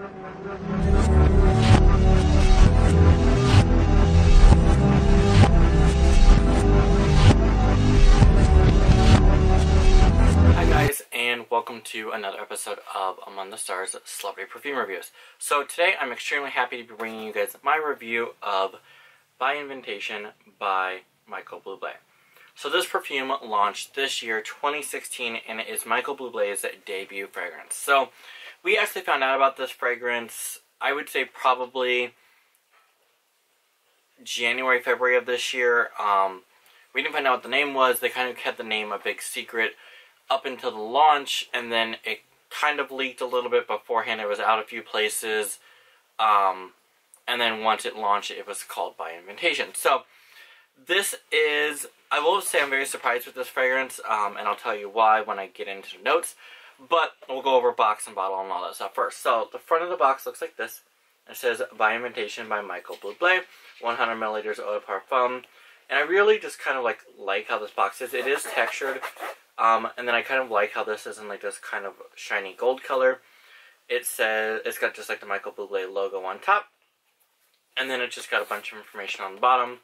Hi guys, and welcome to another episode of Among the Stars Celebrity Perfume Reviews. So today I'm extremely happy to be bringing you guys my review of By Invitation by Michael Bublé. So this perfume launched this year, 2016, and it is Michael Bublé's debut fragrance. So we actually found out about this fragrance, I would say probably January, February of this year. Um, we didn't find out what the name was. They kind of kept the name a big secret up until the launch, and then it kind of leaked a little bit beforehand. It was out a few places, um, and then once it launched, it was called by invitation. So this is, I will say I'm very surprised with this fragrance, um, and I'll tell you why when I get into the notes. But we'll go over box and bottle and all that stuff first. So the front of the box looks like this. It says by invitation by Michael Bublé, 100 milliliters eau de parfum. And I really just kind of like like how this box is. It is textured, um, and then I kind of like how this is in like this kind of shiny gold color. It says it's got just like the Michael Bublé logo on top, and then it just got a bunch of information on the bottom,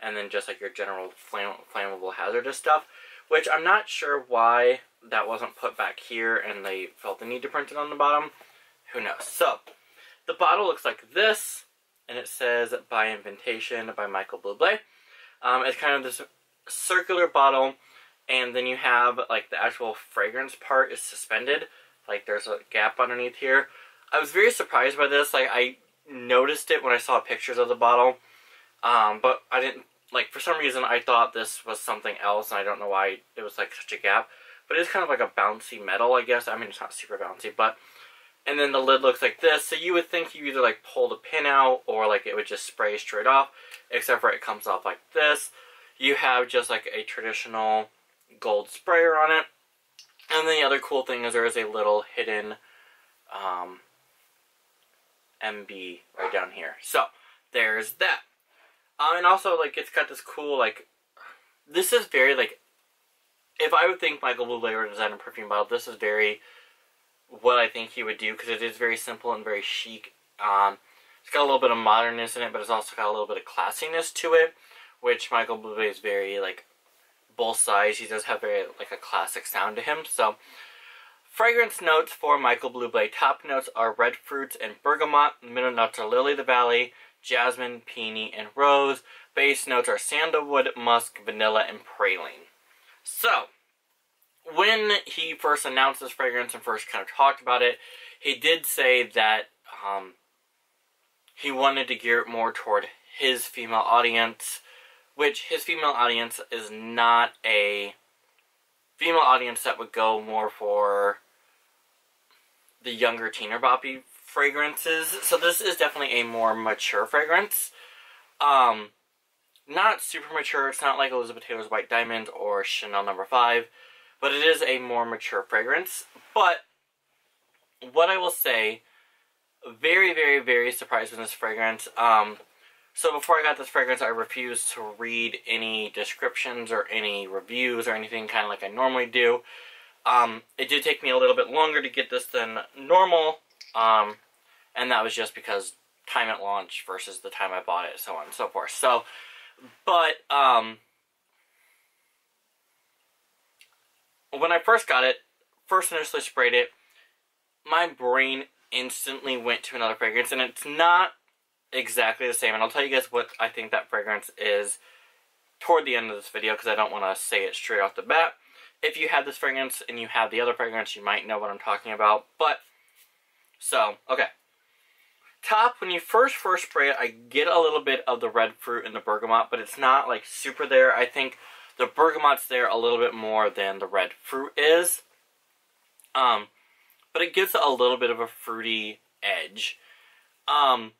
and then just like your general flamm flammable hazardous stuff. Which I'm not sure why that wasn't put back here, and they felt the need to print it on the bottom. Who knows? So the bottle looks like this, and it says by invitation by Michael Bublé. Um, it's kind of this circular bottle, and then you have like the actual fragrance part is suspended. Like there's a gap underneath here. I was very surprised by this. Like I noticed it when I saw pictures of the bottle, um, but I didn't like for some reason I thought this was something else, and I don't know why it was like such a gap. But it's kind of like a bouncy metal, I guess. I mean, it's not super bouncy, but and then the lid looks like this. So you would think you either like pull the pin out or like it would just spray straight off, except for it comes off like this. You have just like a traditional gold sprayer on it. And then the other cool thing is there is a little hidden um, MB right down here. So there's that. Um, and also like it's got this cool like this is very like if I would think Michael Bublé were design a perfume bottle, this is very what I think he would do because it is very simple and very chic. Um, it's got a little bit of modernness in it, but it's also got a little bit of classiness to it, which Michael Bublé is very like both sides. He does have very like a classic sound to him. So, fragrance notes for Michael Bublé. Top notes are red fruits and bergamot. Middle notes are lily of the valley, jasmine, peony, and rose. Base notes are sandalwood, musk, vanilla, and praline. So, when he first announced this fragrance and first kind of talked about it, he did say that um, he wanted to gear it more toward his female audience, which his female audience is not a female audience that would go more for the younger teener boppy fragrances. So this is definitely a more mature fragrance. Um, not super mature. It's not like Elizabeth Taylor's White Diamond or Chanel Number no. Five but it is a more mature fragrance. But what I will say, very, very, very surprised with this fragrance. Um, so before I got this fragrance, I refused to read any descriptions or any reviews or anything kind of like I normally do. Um, it did take me a little bit longer to get this than normal, um, and that was just because time at launch versus the time I bought it, so on and so forth. So, but, um, when I first got it, first initially sprayed it, my brain instantly went to another fragrance, and it's not exactly the same. And I'll tell you guys what I think that fragrance is toward the end of this video, because I don't want to say it straight off the bat. If you have this fragrance and you have the other fragrance, you might know what I'm talking about. But, so, okay. Top, when you first first spray it, I get a little bit of the red fruit and the bergamot, but it's not, like, super there. I think the bergamot's there a little bit more than the red fruit is. Um, but it gives it a little bit of a fruity edge. Um,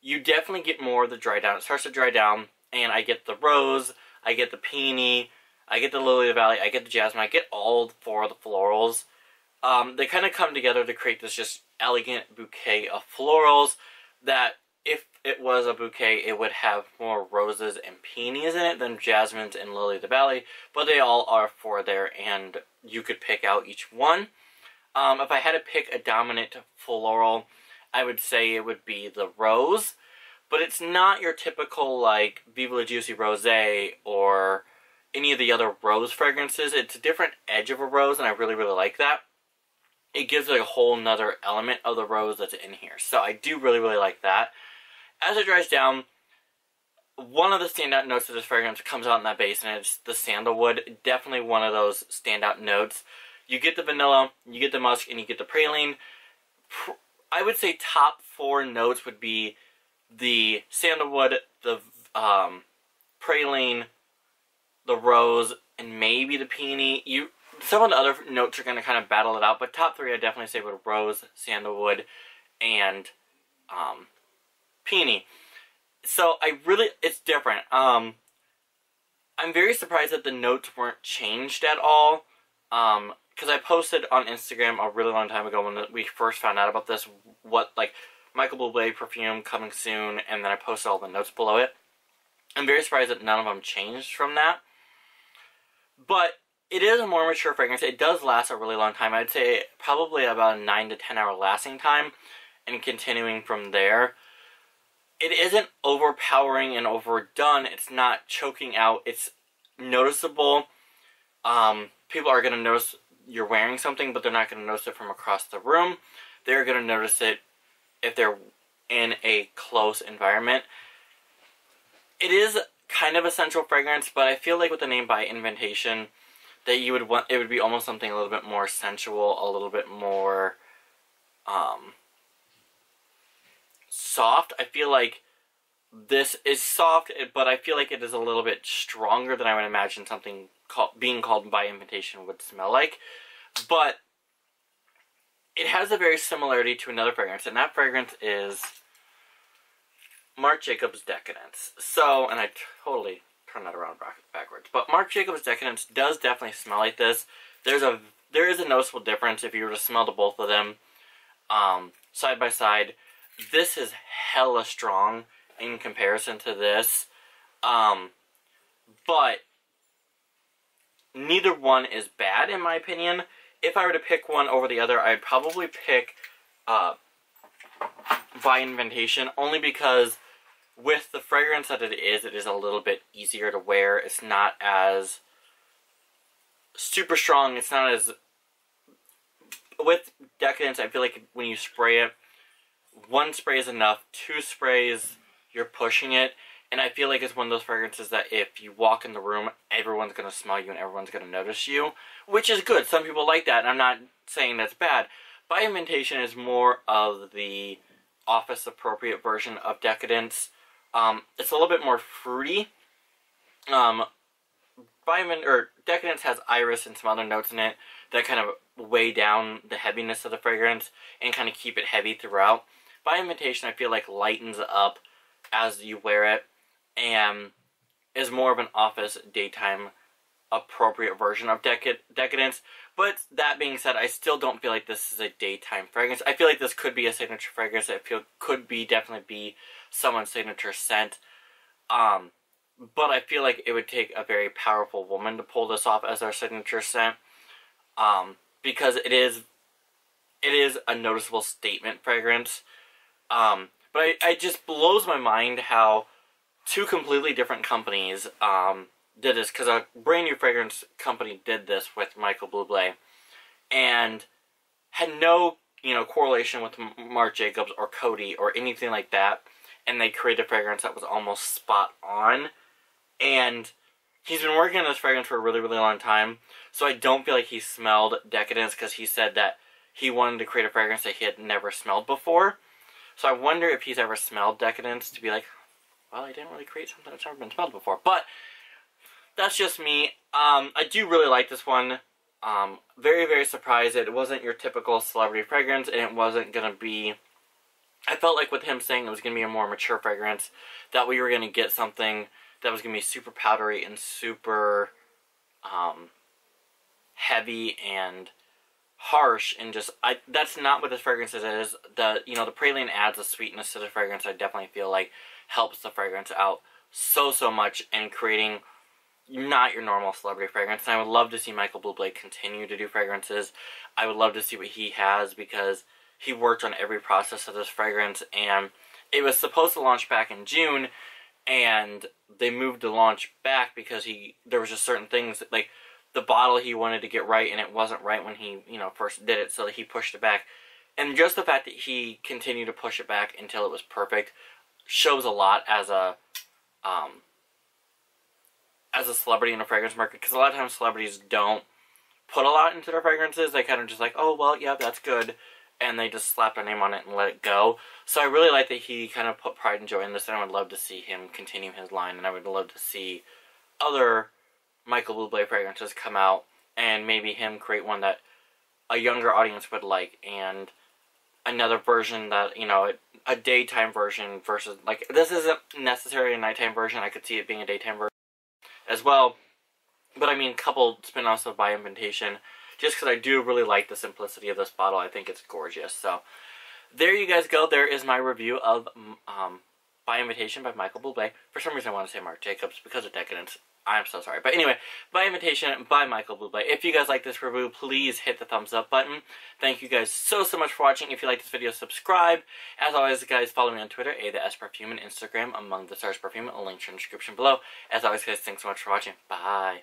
you definitely get more of the dry down. It starts to dry down, and I get the rose, I get the peony, I get the lily of the valley, I get the jasmine, I get all four of the florals. Um, they kind of come together to create this just elegant bouquet of florals that if it was a bouquet, it would have more roses and peonies in it than jasmines and lily of the valley, but they all are four there, and you could pick out each one. Um, if I had to pick a dominant floral, I would say it would be the rose. But it's not your typical, like, Viva La Juicy Rose or any of the other rose fragrances. It's a different edge of a rose, and I really, really like that. It gives like a whole nother element of the rose that's in here. So I do really, really like that. As it dries down, one of the standout notes of this fragrance comes out in that base, and it's the sandalwood. Definitely one of those standout notes. You get the vanilla, you get the musk, and you get the praline. I would say top four notes would be the sandalwood, the um, praline, the rose, and maybe the peony. You some of the other notes are going to kind of battle it out, but top three I definitely say would rose, sandalwood, and um, peony so I really, it's different. Um, I'm very surprised that the notes weren't changed at all. Um, because I posted on Instagram a really long time ago when we first found out about this, what like Michael Bublé perfume coming soon, and then I posted all the notes below it. I'm very surprised that none of them changed from that. But it is a more mature fragrance. It does last a really long time. I'd say probably about a 9 to 10 hour lasting time, and continuing from there it isn't overpowering and overdone. It's not choking out. It's noticeable. Um, people are going to notice you're wearing something, but they're not going to notice it from across the room. They're going to notice it if they're in a close environment. It is kind of a central fragrance, but I feel like with the name by invitation, that you would want it would be almost something a little bit more sensual, a little bit more um, soft. I feel like this is soft, but I feel like it is a little bit stronger than I would imagine something called, being called by invitation would smell like. But it has a very similarity to another fragrance, and that fragrance is Marc Jacobs Decadence. So, and I totally turned that around backwards. But Marc Jacobs Decadence does definitely smell like this. There's a there is a noticeable difference if you were to smell the both of them um, side by side this is hella strong in comparison to this. Um, but neither one is bad in my opinion. If I were to pick one over the other, I'd probably pick uh, by invitation only because with the fragrance that it is, it is a little bit easier to wear. It's not as super strong. It's not as with Decadence. I feel like when you spray it, one spray is enough. Two sprays, you're pushing it. And I feel like it's one of those fragrances that if you walk in the room, everyone's going to smell you and everyone's going to notice you, which is good. Some people like that, and I'm not saying that's bad. By Invitation is more of the office appropriate version of Decadence. Um, it's a little bit more fruity. Um, by or Decadence has iris and some other notes in it that kind of weigh down the heaviness of the fragrance and kind of keep it heavy throughout by invitation, I feel like lightens up as you wear it and is more of an office daytime appropriate version of Decad Decadence. But that being said, I still don't feel like this is a daytime fragrance. I feel like this could be a signature fragrance. I feel could be definitely be someone's signature scent. Um, but I feel like it would take a very powerful woman to pull this off as our signature scent. Um, because it is it is a noticeable statement fragrance. Um, but I, just blows my mind how two completely different companies um, did this because a brand new fragrance company did this with Michael Bublé and had no you know correlation with Marc Jacobs or Coty or anything like that, and they created a fragrance that was almost spot on. And he's been working on this fragrance for a really really long time, so I don't feel like he smelled decadence because he said that he wanted to create a fragrance that he had never smelled before. So I wonder if he's ever smelled Decadence to be like, well, I didn't really create something that's never been smelled before. But that's just me. Um, I do really like this one. Um, very, very surprised it wasn't your typical celebrity fragrance, and it wasn't going to be... I felt like with him saying it was going to be a more mature fragrance, that we were going to get something that was going to be super powdery and super um, heavy and harsh and just I that's not what this fragrance is. The you know the praline adds a sweetness to the fragrance. I definitely feel like helps the fragrance out so so much in creating not your normal celebrity fragrance. And I would love to see Michael Bublé continue to do fragrances. I would love to see what he has because he worked on every process of this fragrance, and it was supposed to launch back in June, and they moved the launch back because he there was just certain things that, like the bottle he wanted to get right, and it wasn't right when he you know first did it, so he pushed it back. And just the fact that he continued to push it back until it was perfect shows a lot as a um, as a celebrity in a fragrance market because a lot of times celebrities don't put a lot into their fragrances. They kind of just like, oh well, yeah, that's good, and they just slap their name on it and let it go. So I really like that he kind of put pride and joy in this, and I would love to see him continue his line, and I would love to see other Michael Bublé fragrances come out, and maybe him create one that a younger audience would like, and another version that you know a, a daytime version versus like this isn't necessarily a nighttime version. I could see it being a daytime version as well. But I mean, couple spin-offs of By Invitation, just because I do really like the simplicity of this bottle. I think it's gorgeous. So there you guys go. There is my review of um, By Invitation by Michael Bublé. For some reason, I want to say Marc Jacobs because of Decadence. I'm so sorry. But anyway, by invitation by Michael Bublé. If you guys like this review, please hit the thumbs up button. Thank you guys so, so much for watching. If you like this video, subscribe. As always, guys, follow me on Twitter, A the S Perfume, and Instagram, Among the Stars Perfume. A link in the description below. As always, guys, thanks so much for watching. Bye.